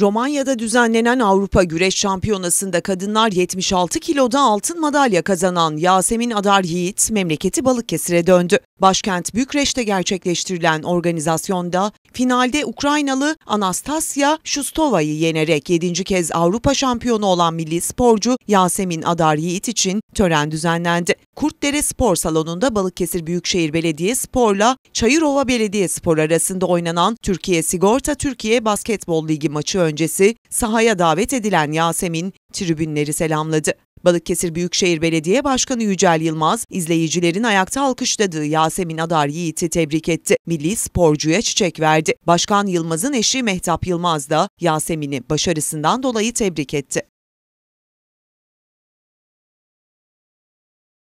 Romanya'da düzenlenen Avrupa Güreş Şampiyonası'nda kadınlar 76 kiloda altın madalya kazanan Yasemin Adar Yiğit memleketi Balıkesir'e döndü. Başkent Bükreş'te gerçekleştirilen organizasyonda finalde Ukraynalı Anastasia Shustova'yı yenerek 7. kez Avrupa şampiyonu olan milli sporcu Yasemin Adar Yiğit için tören düzenlendi. Kurtdere Spor Salonu'nda Balıkesir Büyükşehir Belediye Spor'la Çayırova Belediye Spor arasında oynanan Türkiye Sigorta Türkiye Basketbol Ligi maçı öncesi sahaya davet edilen Yasemin tribünleri selamladı. Balıkesir Büyükşehir Belediye Başkanı Yücel Yılmaz, izleyicilerin ayakta alkışladığı Yasemin Adar Yiğit'i tebrik etti. Milli sporcuya çiçek verdi. Başkan Yılmaz'ın eşi Mehtap Yılmaz da Yasemin'i başarısından dolayı tebrik etti.